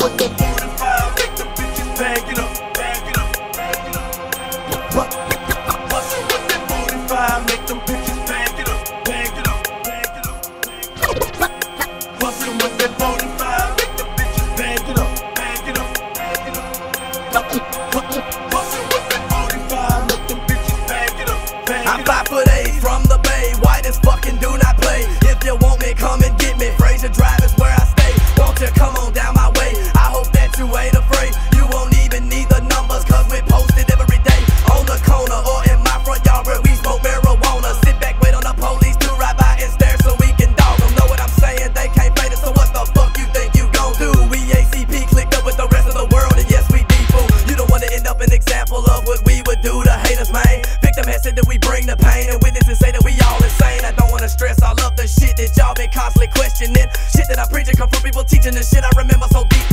work it. us, man. Victim has said that we bring the pain, and witnesses say that we all insane. I don't wanna stress all of the shit that y'all been constantly questioning. Shit that I preach and come from people teaching the shit I remember so deep